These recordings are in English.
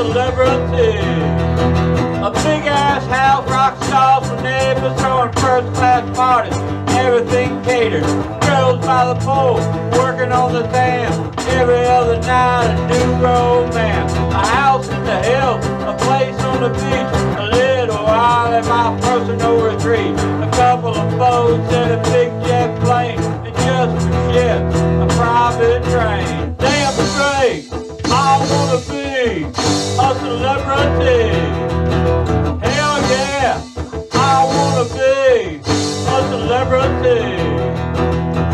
Celebrity. A big ass house, rock stars for neighbors, throwing first class parties, everything catered. Girls by the pool, working on the dam. Every other night, a new romance. A house in the hills, a place on the beach, a little island, my personal retreat. A couple of boats and a big jet plane, and just for shit, a private train. Damn straight, I wanna be a celebrity. Hell yeah, I wanna be a celebrity.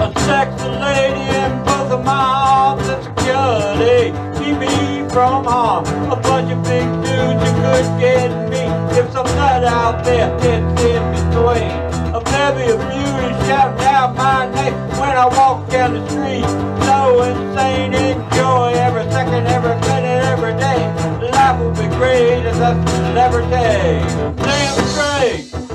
A sexy lady in both of my arms and security. Keep me from harm. A bunch of big dudes you could get me. If some nut out there gets in between. A bevy of beauties shouting out my name when I walk down the street. So insane, great as a. Damn straight,